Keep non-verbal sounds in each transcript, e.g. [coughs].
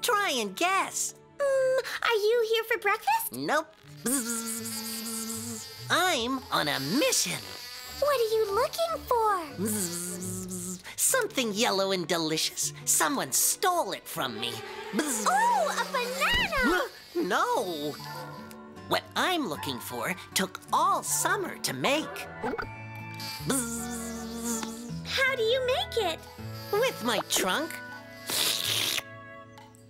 Try and guess. Mm, are you here for breakfast? Nope. I'm on a mission. What are you looking for? Something yellow and delicious. Someone stole it from me. Oh, a banana! [gasps] No. What I'm looking for took all summer to make. How do you make it? With my trunk.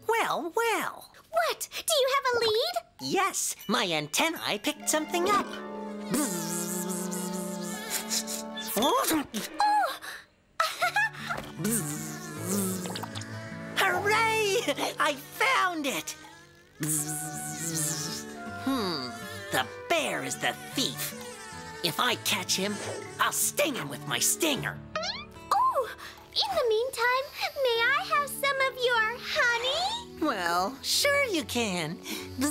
Well, well. What? Do you have a lead? Yes, my antennae picked something up. Oh! [laughs] Hooray! I found it! Hmm, the bear is the thief. If I catch him, I'll sting him with my stinger. Oh! In the meantime, may I have some of your honey? Well, sure you can. Wait,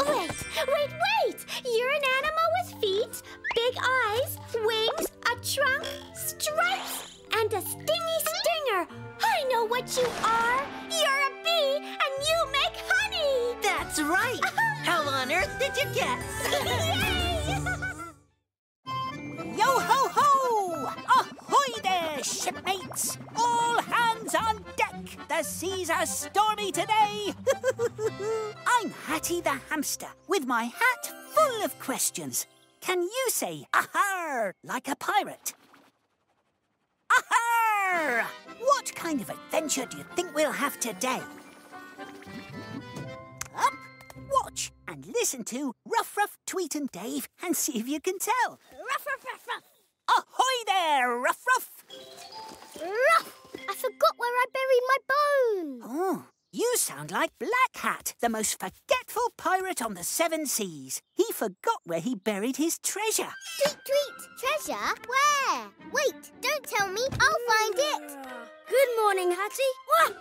wait, wait! You're an animal with feet, big eyes, wings, a trunk, stripes, and a stingy stinger. I know what you are. You're a bee, and you make honey. That's right. [laughs] How on earth did you guess? [laughs] shipmates! All hands on deck! The seas are stormy today! [laughs] I'm Hatty the hamster, with my hat full of questions. Can you say ahar like a pirate? Ahar! What kind of adventure do you think we'll have today? Up, watch, and listen to Ruff Ruff, Tweet and Dave and see if you can tell. Ruff, ruff, ruff, ruff. Ahoy there, Ruff Ruff! Ruff! I forgot where I buried my bone. Oh, you sound like Black Hat, the most forgetful pirate on the seven seas. He forgot where he buried his treasure. Tweet, tweet. Treasure? Where? Wait, don't tell me. I'll find it. Good morning, Hatty. I'm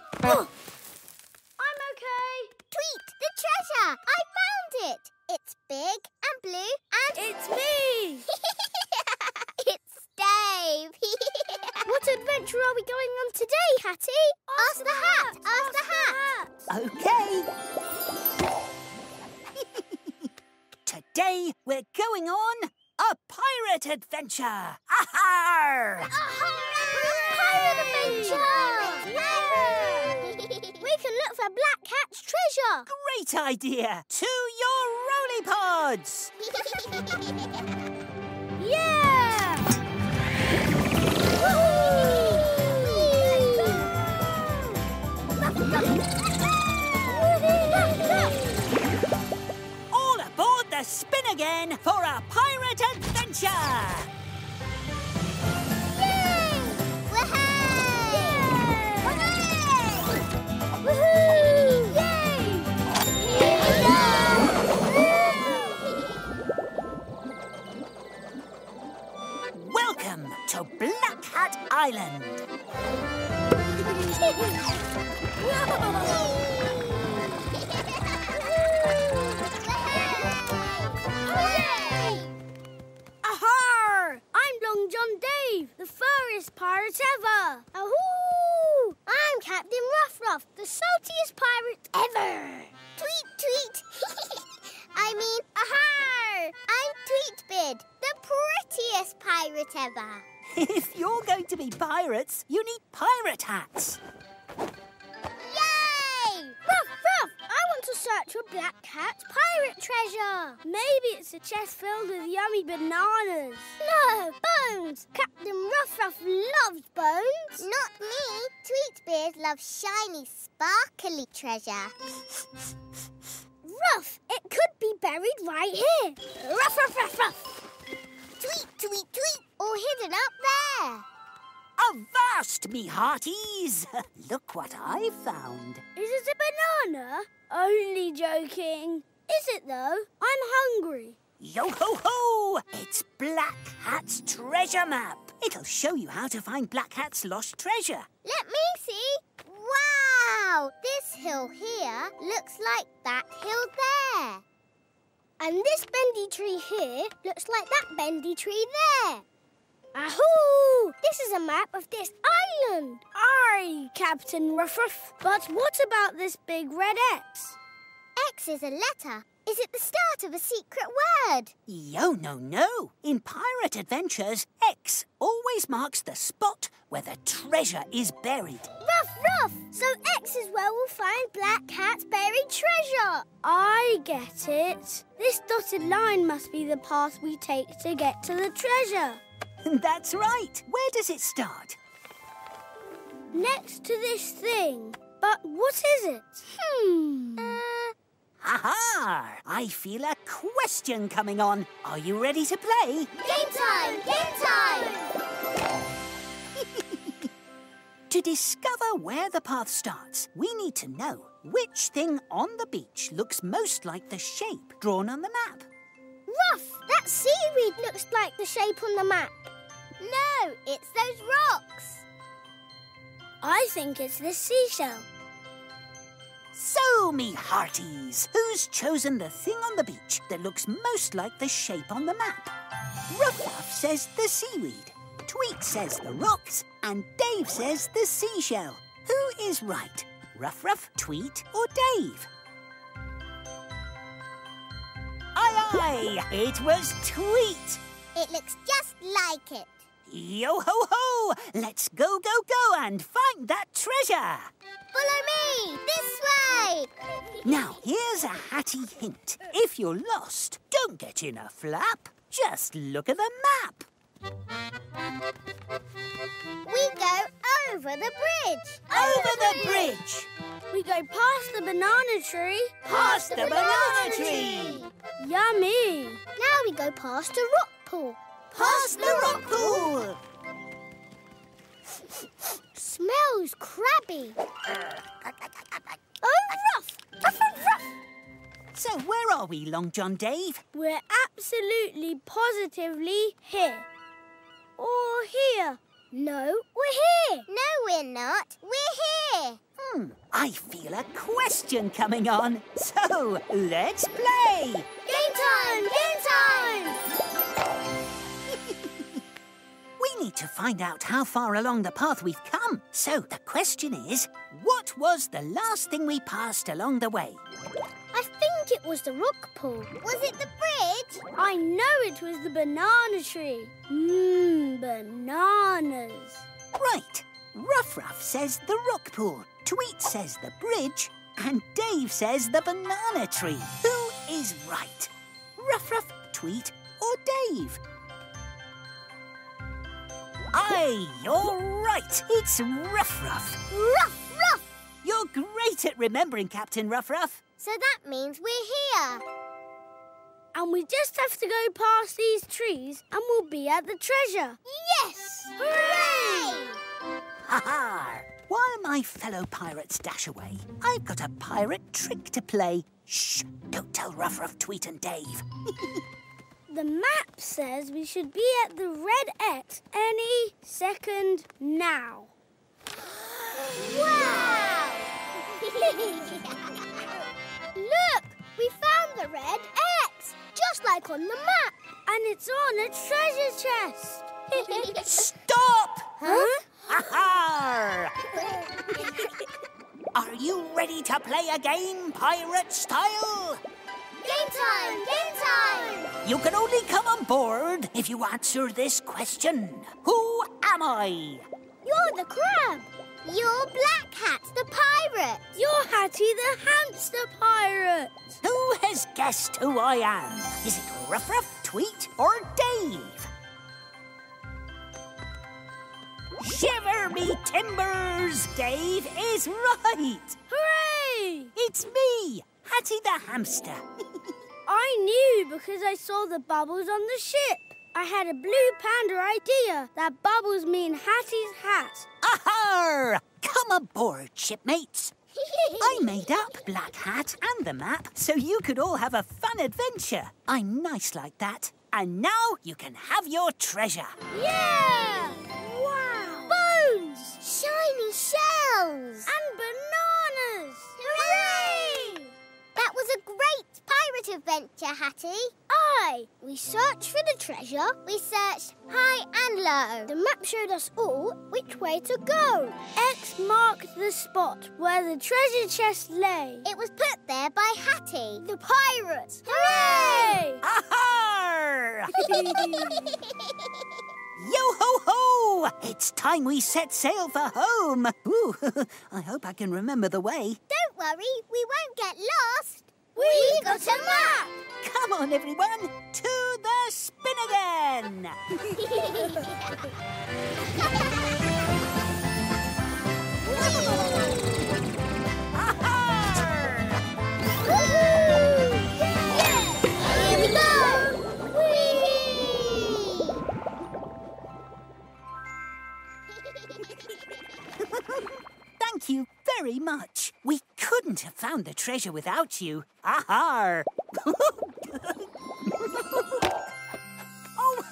okay. Tweet, the treasure. I found it. It's big and blue and... It's me. [laughs] it's Dave. [laughs] what adventure are we going on today, Hatty? Ask, the hat. Ask, the hat. Okay. [laughs] Today we're going on a pirate adventure. Ahar! Pirate adventure! We can look for Black Hat's treasure. Great idea. To your roly pods. [laughs] Yeah! Spin again for a pirate adventure. Filled yummy bananas. No, bones! Captain Ruff Ruff loves bones. Not me. Tweetbeard loves shiny, sparkly treasure. Ruff, it could be buried right here. Ruff, ruff, ruff, ruff. Tweet, tweet, tweet. Or hidden up there. Avast, me hearties! [laughs] Look what I found. Is it a banana? Only joking. Is it though? I'm hungry. Yo ho ho! It's Black Hat's treasure map. It'll show you how to find Black Hat's lost treasure. Let me see. Wow! This hill here looks like that hill there. And this bendy tree here looks like that bendy tree there. Ahoo! This is a map of this island. Aye, Captain Ruff-Ruff. But what about this big red X? X is a letter. Is it the start of a secret word? Yo, no, no. In Pirate Adventures, X always marks the spot where the treasure is buried. Ruff, ruff! So X is where we'll find Black Hat's buried treasure. I get it. This dotted line must be the path we take to get to the treasure. [laughs] That's right. Where does it start? Next to this thing. But what is it? Hmm. Uh, Ha I feel a question coming on. Are you ready to play? Game time! Game time! [laughs] to discover where the path starts, we need to know which thing on the beach looks most like the shape drawn on the map. Ruff, that seaweed looks like the shape on the map. No, it's those rocks. I think it's this seashell. So, me hearties, who's chosen the thing on the beach that looks most like the shape on the map? Ruff Ruff says the seaweed, Tweet says the rocks, and Dave says the seashell. Who is right, Ruff Ruff, Tweet, or Dave? Aye, aye, it was Tweet. It looks just like it. Yo ho ho! Let's go, go, go and find that treasure! Follow me! This way! Now, here's a hatty hint. If you're lost, don't get in a flap. Just look at the map. We go over the bridge. Over, the bridge. We go past the banana tree. Past the banana tree. Yummy. Now we go past a rock pool. Past the rock pool. Smells crabby. Oh, rough! So where are we, Long John Dave? We're absolutely positively here. Or here. No, we're here. No, we're not. We're here. Hmm, I feel a question coming on. So, let's play. Game time! Game time! We need to find out how far along the path we've come. So, the question is, what was the last thing we passed along the way? I think it was the rock pool. Was it the bridge? I know it was the banana tree. Mmm, bananas. Right. Ruff Ruff says the rock pool, Tweet says the bridge, and Dave says the banana tree. Who is right? Ruff Ruff, Tweet, or Dave? Aye, you're right. It's Ruff Ruff. Ruff Ruff! You're great at remembering, Captain Ruff Ruff. So that means we're here. And we just have to go past these trees and we'll be at the treasure. Yes! Hooray! Ha ha! While my fellow pirates dash away, I've got a pirate trick to play. Shh! Don't tell Ruff Ruff, Tweet and Dave. [laughs] the map says we should be at the red X any second now. [gasps] wow! [laughs] Look! We found the red X! Just like on the map! And it's on a treasure chest! [laughs] Stop! Huh? Ha [laughs] Are you ready to play a game pirate style? Game time! Game time! You can only come on board if you answer this question. Who am I? You're the crab. You're Black Hat, the pirate. You're Hatty, the hamster pirate. Who has guessed who I am? Is it Ruff Ruff, Tweet, or Dave? Shiver me timbers! Dave is right! Hooray! It's me, Hatty the hamster. [laughs] I knew because I saw the bubbles on the ship. I had a blue panda idea that bubbles mean Hatty's hat. Ahar! Come aboard, shipmates. [laughs] I made up Black Hat and the map so you could all have a fun adventure. I'm nice like that. And now you can have your treasure. Yeah! Wow! Bones! Shiny shells! And bananas! Hooray! Was a great favourite adventure, Hatty? Aye, we searched for the treasure. We searched high and low. The map showed us all which way to go. X marked the spot where the treasure chest lay. It was put there by Hatty. The pirates! Hooray! Ahar! Yo ho ho! It's time we set sail for home. Ooh, [laughs] I hope I can remember the way. Don't worry, we won't get lost. We got a map! Come on, everyone, to the spin again! Ahar! Here we go! [laughs] Thank you very much. We couldn't have found the treasure without you. Ahar! [laughs] oh,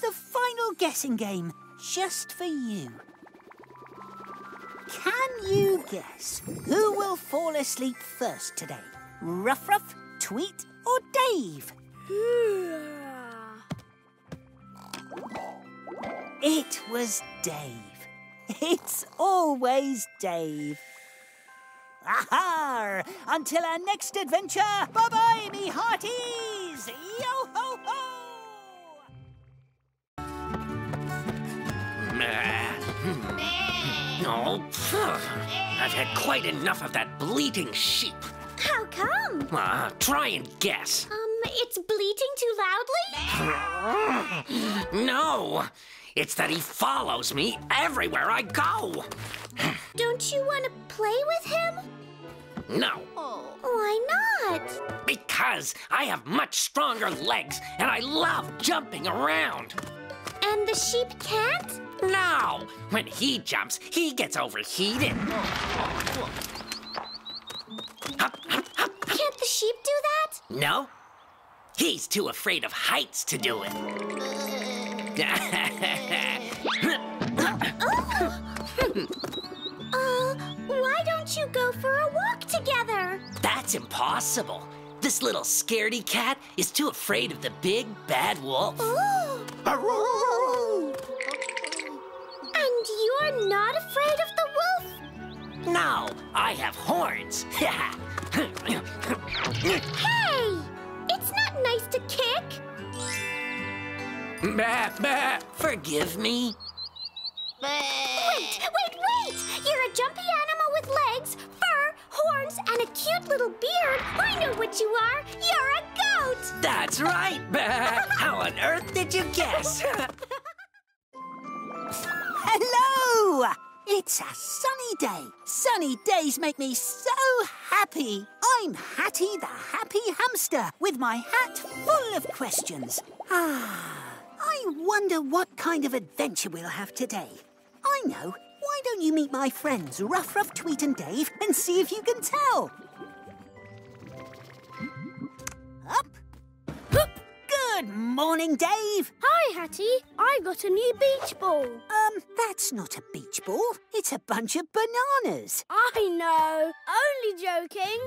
the final guessing game, just for you. Can you guess who will fall asleep first today? Ruff Ruff, Tweet, or Dave? It was Dave. It's always Dave. Aha! Until our next adventure, bye bye, me hearties! Yo ho ho! No, I've had quite enough of that bleating sheep. How come? Uh, try and guess. Um, it's bleating too loudly? No, it's that he follows me everywhere I go. Don't you want to play with him? No, Why not? because I have much stronger legs and I love jumping around. And the sheep can't? No, when he jumps, he gets overheated. Can't the sheep do that? No, he's too afraid of heights to do it. [laughs] why don't you go for a walk together? That's impossible. This little scaredy cat is too afraid of the big bad wolf. Ooh. And you're not afraid of the wolf? No, I have horns. [laughs] Hey! It's not nice to kick. bah, bah. Forgive me. Wait, little beard. I know what you are. You're a goat. That's right. How on earth did you guess? [laughs] Hello! It's a sunny day. Sunny days make me so happy. I'm Hatty the Happy Hamster with my hat full of questions. Ah, I wonder what kind of adventure we'll have today. I know. Why don't you meet my friends Ruff Ruff, Tweet and Dave and see if you can tell? Good morning, Dave. Hi, Hatty. I got a new beach ball. Um, that's not a beach ball. It's a bunch of bananas. I know. Only joking.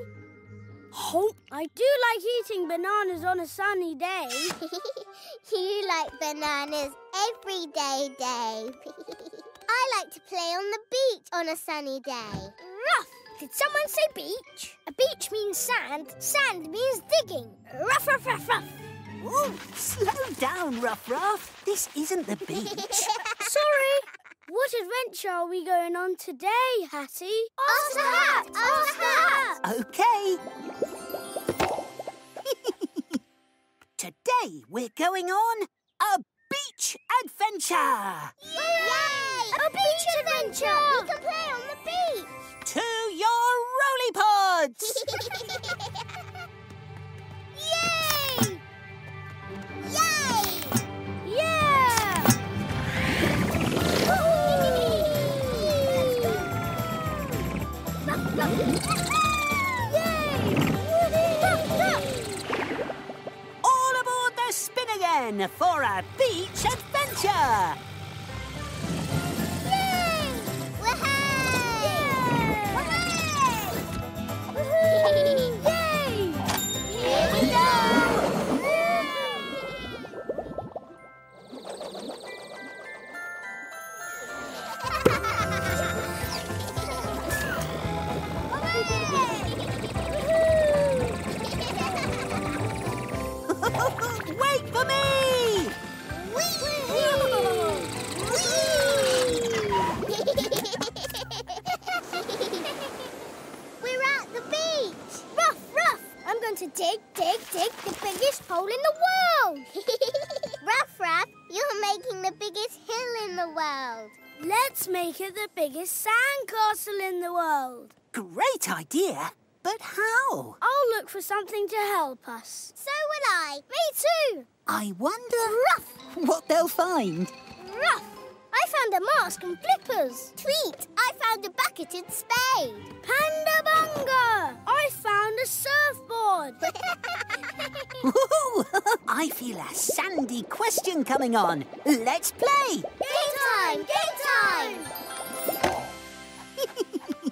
Oh, I do like eating bananas on a sunny day. [laughs] you like bananas every day, Dave. [laughs] I like to play on the beach on a sunny day. Ruff! Did someone say beach? A beach means sand. Sand means digging. Ruff, ruff, ruff, ruff. Ooh, slow down, Ruff Ruff. This isn't the beach. [laughs] Sorry. What adventure are we going on today, Hatty? Ask the hat! Ask the hat! okay. [laughs] Today we're going on a beach adventure. Yay! A beach adventure! We can play on the beach! To your roly pods. [laughs] [laughs] for a beach adventure. Us. So will I. Me too. I wonder Ruff. what they'll find. Ruff! I found a mask and flippers. Tweet! I found a bucket and spade. Panda Bunga! I found a surfboard. [laughs] I feel a sandy question coming on. Let's play. Game time! Game time! [laughs]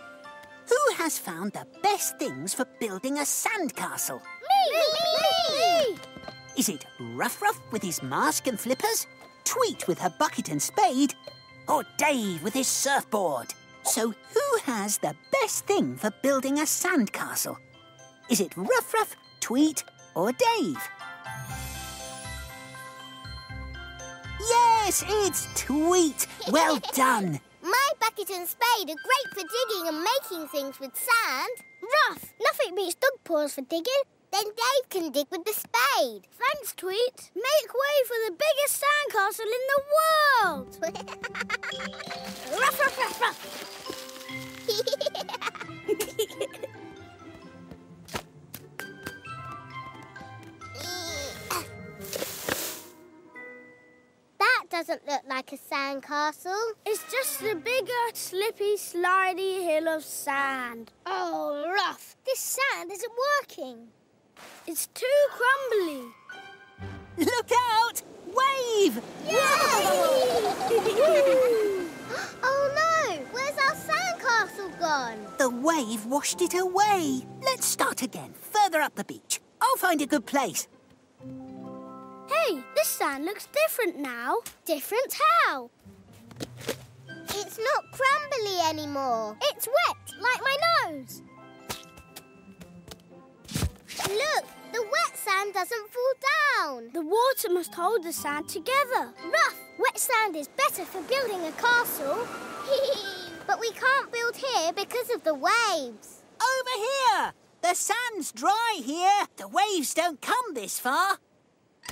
Who has found the best things for building a sandcastle? Me! Me! Me! Is it Ruff Ruff with his mask and flippers? Tweet with her bucket and spade? Or Dave with his surfboard? So who has the best thing for building a sandcastle? Is it Ruff Ruff, Tweet or Dave? Yes, it's Tweet. Well [laughs] done. My bucket and spade are great for digging and making things with sand. Ruff, nothing beats dog paws for digging. Then Dave can dig with the spade. Thanks, Tweet. Make way for the biggest sandcastle in the world. [laughs] ruff, ruff, ruff, ruff. that doesn't look like a sandcastle. It's just a bigger, slippy, slidey hill of sand. Oh, Ruff, this sand isn't working. It's too crumbly. Look out! Wave! [laughs] oh no! Where's our sandcastle gone? The wave washed it away. Let's start again, further up the beach. I'll find a good place. Hey, this sand looks different now. Different how? It's not crumbly anymore. It's wet, like my nose. Look, the wet sand doesn't fall down. The water must hold the sand together. Ruff, wet sand is better for building a castle. [laughs] but we can't build here because of the waves. Over here! The sand's dry here. The waves don't come this far.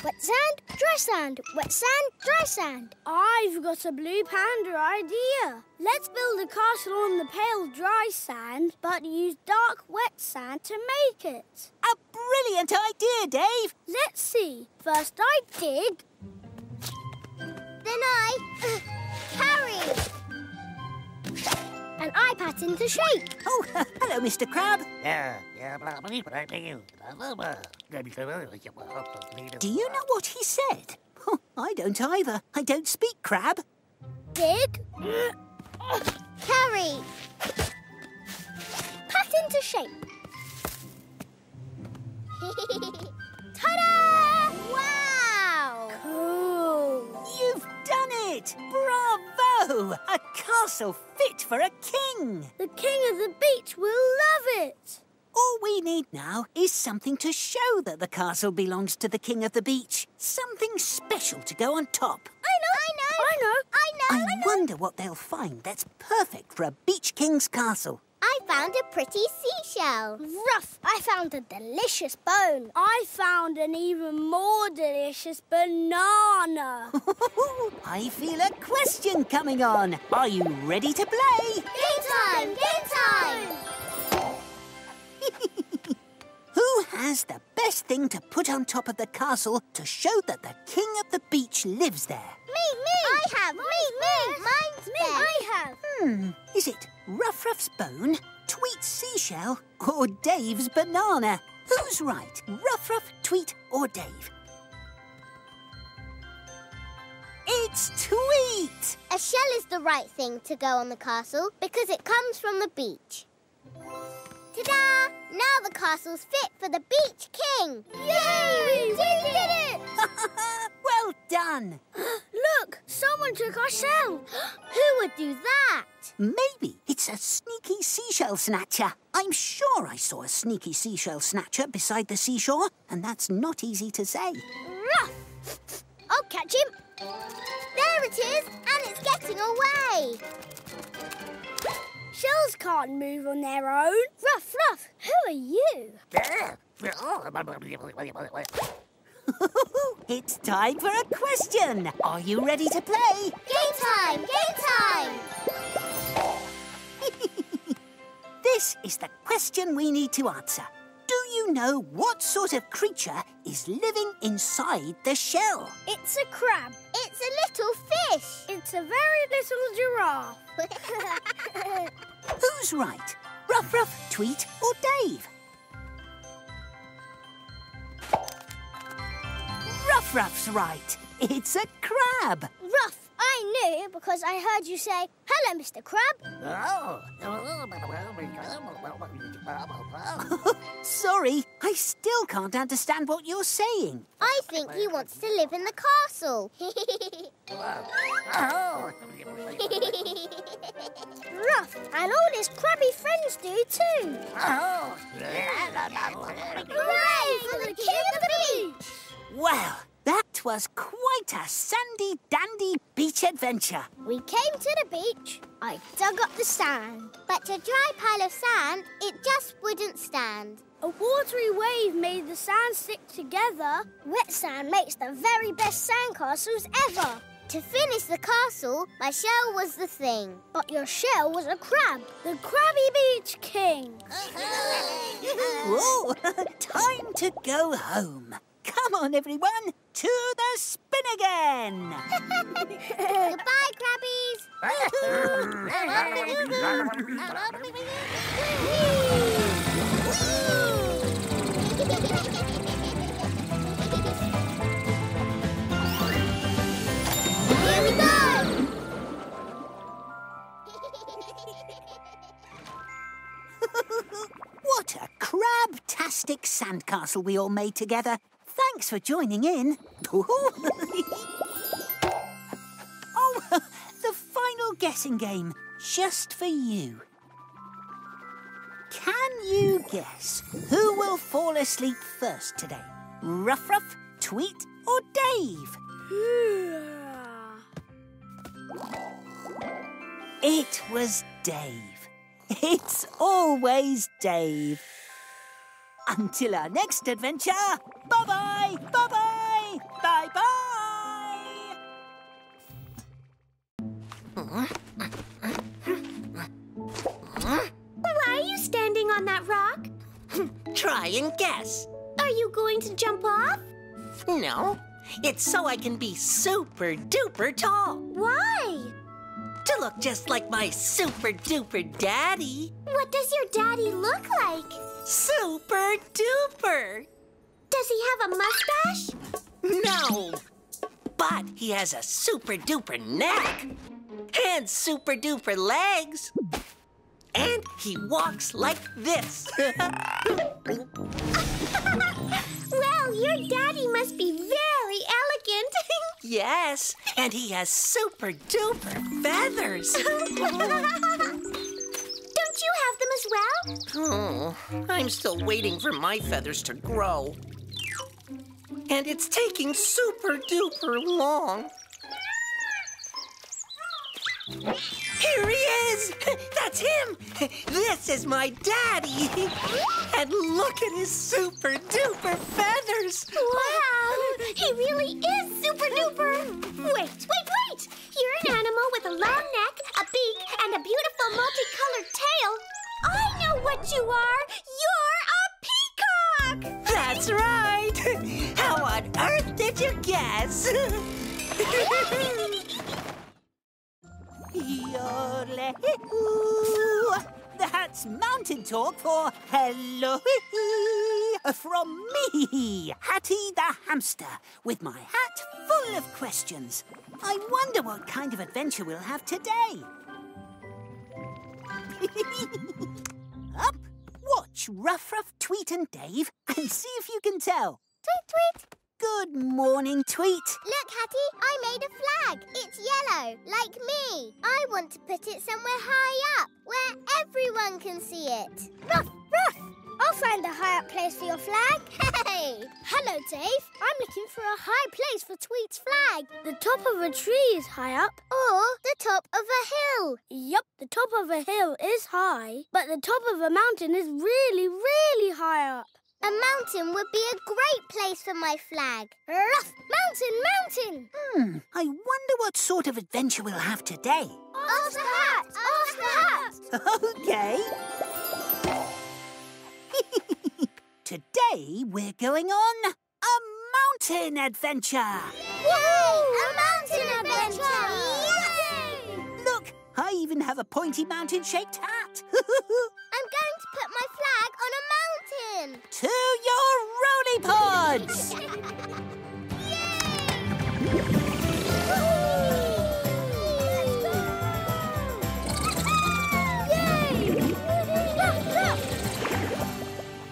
Wet sand, dry sand, wet sand, dry sand. I've got a blue panda idea. Let's build a castle on the pale dry sand, but use dark wet sand to make it. A brilliant idea, Dave. Let's see. First I dig. Then I uh, [laughs] carry. And I pat into shape. Oh, [laughs] hello, Mr. Crab. Do you know what he said? Oh, I don't either. I don't speak crab. Dig. Carry. Pat into shape. [laughs] Ta-da! Done it! Bravo! A castle fit for a king! The king of the beach will love it. All we need now is something to show that the castle belongs to the king of the beach. Something special to go on top. I know! I know! I know. I know! I wonder what they'll find that's perfect for a beach king's castle. I found a pretty seashell. Ruff, I found a delicious bone. I found an even more delicious banana. [laughs] I feel a question coming on. Are you ready to play? Game time! Game time! [laughs] Who has the best thing to put on top of the castle to show that the king of the beach lives there? Me, me! I have! Me, me! Mine's Me, best. I have. Hmm, is it Ruff Ruff's bone, Tweet's seashell, or Dave's banana? Who's right? Ruff Ruff, Tweet, or Dave? It's Tweet! A shell is the right thing to go on the castle because it comes from the beach. Ta-da! Now the castle's fit for the Beach King! Yay! We did it! [laughs] well done! [gasps] Look, someone took our shell. [gasps] Who would do that? Maybe it's a sneaky seashell snatcher. I'm sure I saw a sneaky seashell snatcher beside the seashore, and that's not easy to say. Ruff! I'll catch him. There it is, and it's getting away. Shells can't move on their own. Ruff, Ruff, who are you? [laughs] it's time for a question. Are you ready to play? Game time! Game time! [laughs] this is the question we need to answer. Do you know what sort of creature is living inside the shell? It's a crab. It's a little fish. It's a very little giraffe. [laughs] Who's right? Ruff Ruff, Tweet or Dave? Ruff Ruff's right. It's a crab. Ruff, I knew because I heard you say, Hello, Mr. Crab. [laughs] Sorry, I still can't understand what you're saying. I think he wants to live in the castle. [laughs] Ruff, and all his crabby friends do too. [laughs] Hooray for the king of the beach! Well, that was quite a sandy dandy beach adventure. We came to the beach. I dug up the sand. But a dry pile of sand, it just wouldn't stand. A watery wave made the sand stick together. Wet sand makes the very best sandcastles ever. To finish the castle, my shell was the thing. But your shell was a crab, the Krabby Beach King. [laughs] Whoa, [laughs] time to go home. Come on, everyone, to the spin again. Goodbye, crabbies. Here we go! [laughs] What a crab-tastic sandcastle we all made together. Thanks for joining in. [laughs] oh, [laughs] the final guessing game, just for you. Can you guess who will fall asleep first today? Ruff Ruff, Tweet, or Dave? It was Dave. It's always Dave. Until our next adventure, bye bye, bye bye, bye. Why are you standing on that rock? [laughs] Try and guess. Are you going to jump off? No, it's so I can be super duper tall. Why? To look just like my super duper daddy. What does your daddy look like? Super duper. Does he have a mustache? No. But he has a super duper neck. And super duper legs. And he walks like this. [laughs] Well, your daddy must be very elegant. [laughs] yes, and he has super duper feathers. [laughs] Don't you have them as well? Oh, I'm still waiting for my feathers to grow. And it's taking super duper long. Here he is! [laughs] That's him! [laughs] This is my daddy! [laughs] And look at his super duper feathers! Wow, he really is super duper. Wait, wait, wait! You're an animal with a long neck, a beak, and a beautiful multicolored tail. I know what you are. You're a peacock. That's right! Yodelay-hoo. That's mountain talk for hello from me, Hatty the hamster, with my hat full of questions. I wonder what kind of adventure we'll have today. [laughs] Up, watch Ruff Ruff, Tweet and Dave and see if you can tell. Tweet, tweet. Good morning, Tweet. Look, Hatty, I made a flag. It's yellow, like me. I want to put it somewhere high up, where everyone can see it. Ruff, Ruff! I'll find a high up place for your flag. [laughs] Hey! Hello, Dave. I'm looking for a high place for Tweet's flag. The top of a tree is high up. Or the top of a hill. Yup, the top of a hill is high, but the top of a mountain is really, really high up. A mountain would be a great place for my flag. Ruff! Mountain, mountain! Hmm, I wonder what sort of adventure we'll have today. Ask the hat! Ask the hat! [laughs] Okay. [laughs] Today we're going on a mountain adventure. Yay! A mountain adventure! I even have a pointy mountain-shaped hat. [laughs] I'm going to put my flag on a mountain. to your roly pods! [laughs] [laughs]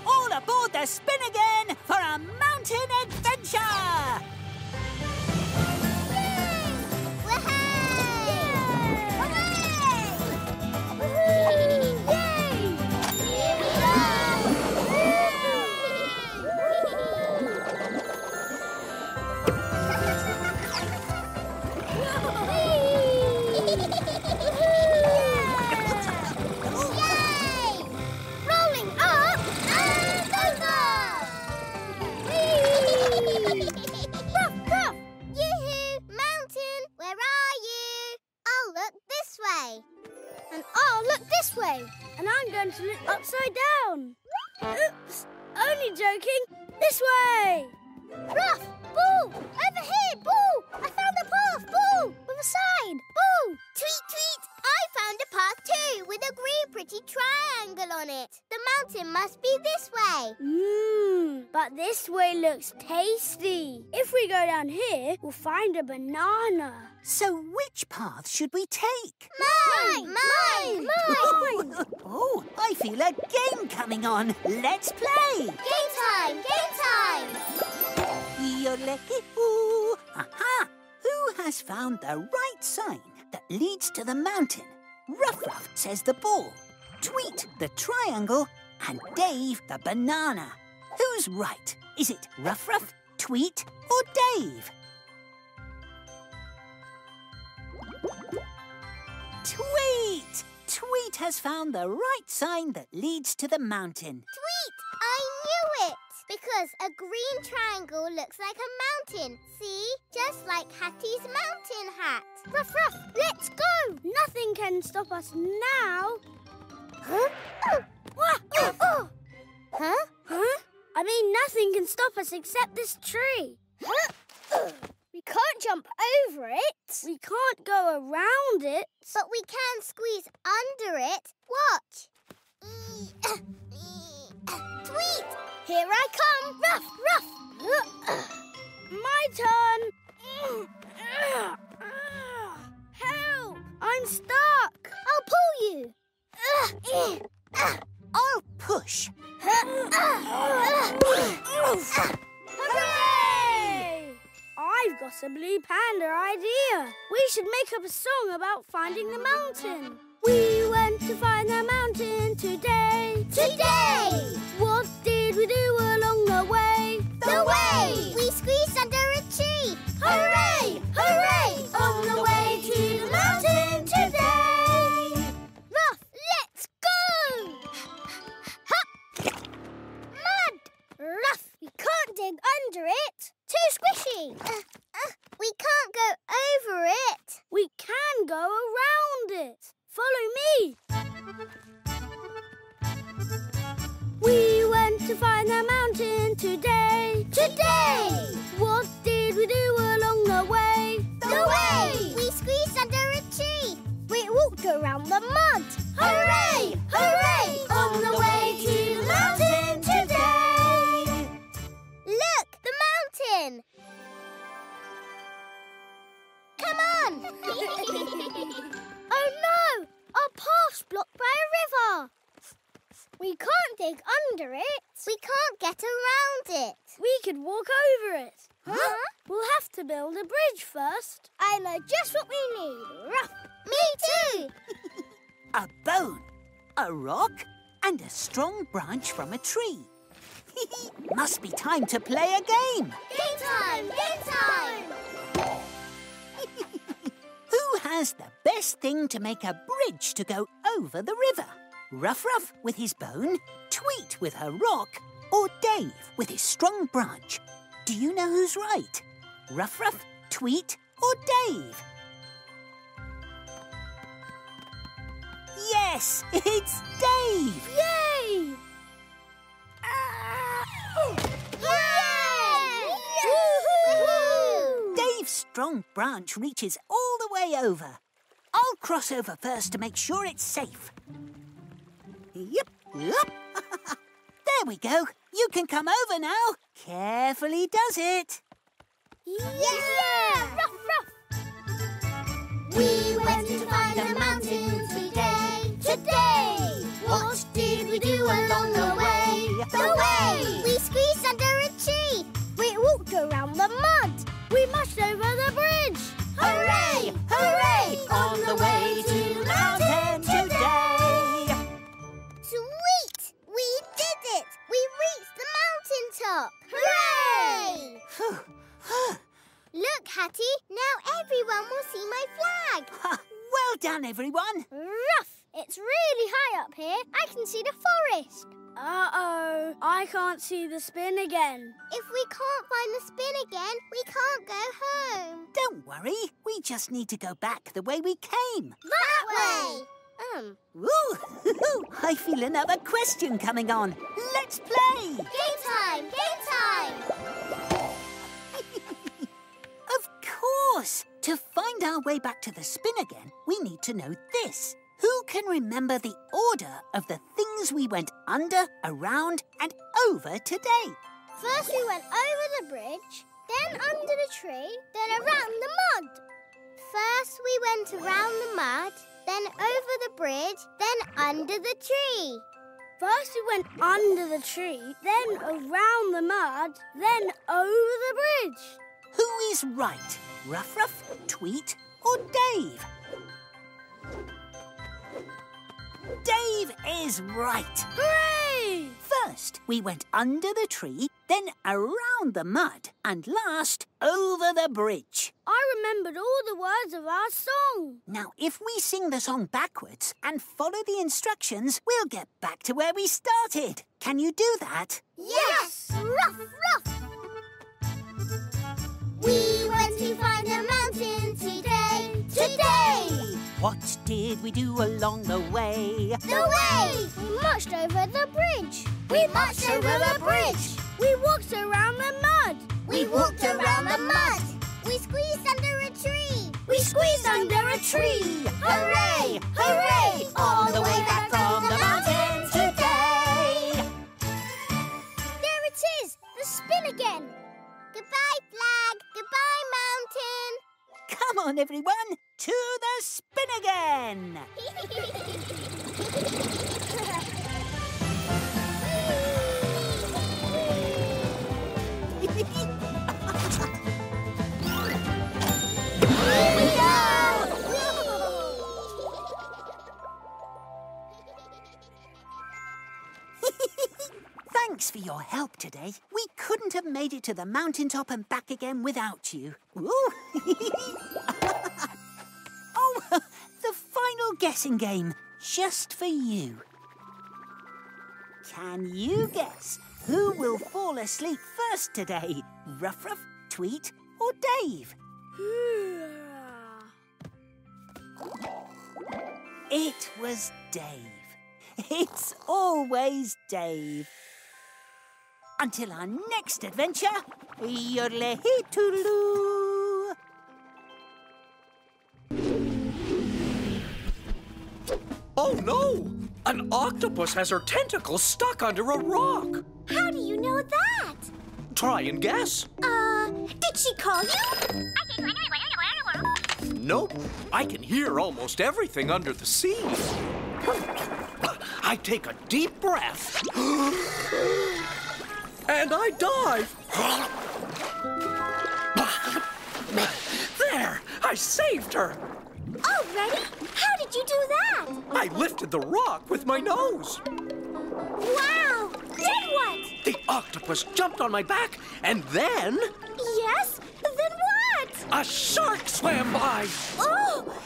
All aboard the spin again for a mountain we'll find a banana. So which path should we take? Mine! Mine! Mine! mine. [laughs] oh, I feel a game coming on. Let's play! Game time! Game time! Yodeleki-oo. Aha! Who has found the right sign that leads to the mountain? Ruff Ruff says the ball, Tweet the triangle, and Dave the banana. Who's right? Is it Ruff Ruff, Tweet, or Dave? Tweet! Tweet has found the right sign that leads to the mountain. Tweet! I knew it! Because a green triangle looks like a mountain. See? Just like Hatty's mountain hat. Ruff, ruff, let's go. Nothing can stop us now. Huh? Oh. Wah, Oh, oh. Huh? Huh? I mean, nothing can stop us except this tree. We oh. Can't jump over it. We can't go around it. But we can squeeze under it. Watch. [coughs] [coughs] Tweet! Here I come. Ruff, ruff. Mountain. Build bridge first. I know just what we need. Rough. Me too. [laughs] A bone, a rock, and a strong branch from a tree. [laughs] Must be time to play a game. Game time! Game time! [laughs] Who has the best thing to make a bridge to go over the river? Ruff Ruff with his bone, Tweet with her rock, or Dave with his strong branch? Do you know who's right? Ruff Ruff, Tweet or Dave? Yes, it's Dave! Yay! Ah! Dave's strong branch reaches all the way over. I'll cross over first to make sure it's safe. Yep, yep. [laughs] there we go. You can come over now. Carefully does it. Yeah! Ruff, ruff! We went to find the mountains today. Today! What did we do along the way? The way! We squeezed under a tree. We walked around the mud. We mushed over the bridge. Hooray! Hooray! On the way to the mountain today. Sweet! We did it! We reached the mountaintop! Hooray! [gasps] Look, Hatty, now everyone will see my flag. [laughs] Well done, everyone. Ruff! It's really high up here. I can see the forest. Uh-oh. I can't see the spin again. If we can't find the spin again, we can't go home. Don't worry. We just need to go back the way we came. That way! Um, Ooh, [laughs] I feel another question coming on. Let's play. Game time! Game time! To find our way back to the spin again, we need to know this. Who can remember the order of the things we went under, around, and over today? first we went over the bridge, then under the tree, then around the mud. First, we went around the mud, then over the bridge, then under the tree. First we went under the tree, then around the mud, then over the bridge. Who is right? Ruff Ruff, Tweet, or Dave? Dave is right. Hooray! First, we went under the tree, then around the mud, and last, over the bridge. I remembered all the words of our song. Now, if we sing the song backwards and follow the instructions, we'll get back to where we started. Can you do that? Yes! Ruff, ruff! We went What did we do along the way? The way! We marched over the bridge. We marched over the bridge. We walked around the mud. We walked around the mud. We squeezed under a tree. We squeezed under a tree. Hooray! Hooray! All the way back from the mountain today. There it is, the spin again. Goodbye, flag. Goodbye, mountain. Come on, everyone, to the spin again. [laughs] Thanks for your help today. We couldn't have made it to the mountaintop and back again without you. [laughs] Oh, [laughs] the final guessing game, just for you. Can you guess who will fall asleep first today? Ruff Ruff, Tweet, or Dave? It was Dave. It's always Dave. Until our next adventure, yodelay-toodaloo. Oh no! An octopus has her tentacles stuck under a rock. How do you know that? Try and guess. Uh, did she call you? Nope. I can hear almost everything under the sea. I take a deep breath. [gasps] [gasps] [gasps] and I dive. there! I saved her! Oh, Already? How did you do that? I lifted the rock with my nose. Wow! Then what? The octopus jumped on my back, and then Yes? Then what? a shark swam by. Oh,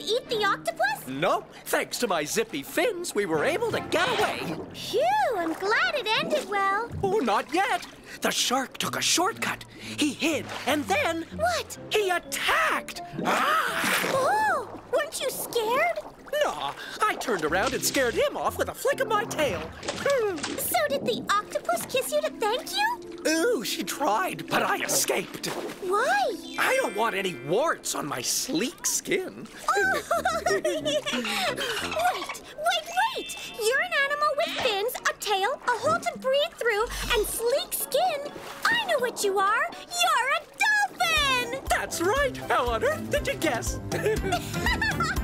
eat the octopus? No, thanks to my zippy fins, we were able to get away. Phew, I'm glad it ended well. Oh, not yet. The shark took a shortcut. He hid, and then What? he attacked. Ah! Oh, weren't you scared? No, I turned around and scared him off with a flick of my tail. [laughs] So did the octopus kiss you to thank you? Ooh, she tried, but I escaped. Why? I don't want any warts on my sleek skin. [laughs] wait, wait, wait! You're an animal with fins, a tail, a hole to breathe through, and sleek skin. I know what you are. You're a dolphin! That's right. How on earth did you guess? [laughs]